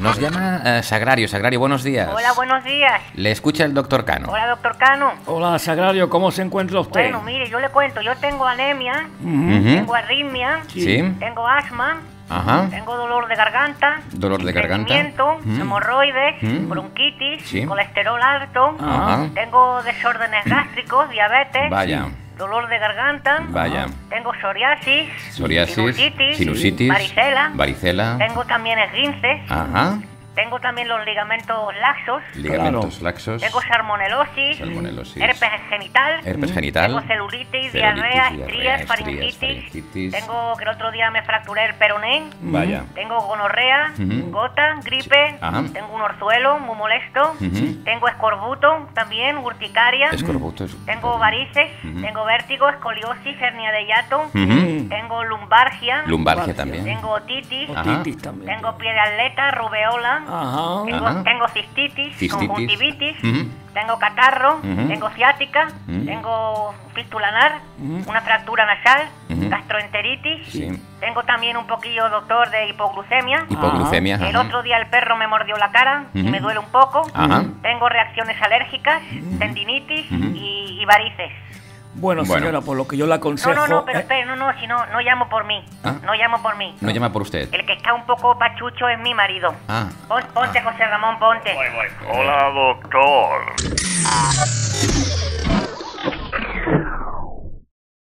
Nos llama eh, Sagrario. Sagrario, buenos días. Hola, buenos días. Le escucha el doctor Cano. Hola, doctor Cano. Hola, Sagrario, ¿cómo se encuentra usted? Bueno, mire, yo le cuento, yo tengo anemia, tengo arritmia, Sí. tengo asma, Ajá. tengo dolor de garganta, Dolor de garganta. Mm. hemorroides, Mm. bronquitis, Sí. colesterol alto, Ajá. tengo desórdenes gástricos, diabetes, Vaya. Dolor de garganta, Vaya. tengo psoriasis, Psoriasis, sinusitis, sinusitis, varicela, varicela. tengo también esguinces, Ajá. Tengo también los ligamentos laxos, Ligamentos laxos. tengo salmonelosis, Salmonelosis. herpes genital, Herpes genital. tengo celulitis, Celulitis, diarrea, estrías, faringitis, faringitis. tengo que el otro día me fracturé el peroné, Vaya. tengo gonorrea, Ujú. gota, gripe, tengo un orzuelo muy molesto, Ujú. tengo escorbuto también, urticaria, Escorbuto. es- tengo varices, Ujú. tengo vértigo, escoliosis, hernia de hiato, tengo lumbargia, Lumbargia también. tengo otitis. Otitis también. tengo pie de atleta, rubeola, Ajá. tengo, Ajá. tengo cistitis, Cistitis. conjuntivitis, tengo catarro, tengo ciática, Ujú. tengo fístula anal, una fractura nasal, gastroenteritis, Sí. tengo también un poquillo, doctor, de hipoglucemia. Hipoglucemia. El ajá. otro día el perro me mordió la cara y me duele un poco. Ajá. Tengo reacciones alérgicas, tendinitis y varices. Bueno, Bueno. señora, por lo que yo le No, aconsejo... no, no, pero eh, espere, no, no, si no, no llamo por mí. Ah. No llamo por mí. No llama por usted. El que está un poco pachucho es mi marido. Ah. Pon- ponte, José Ramón, ponte. Hola, doctor.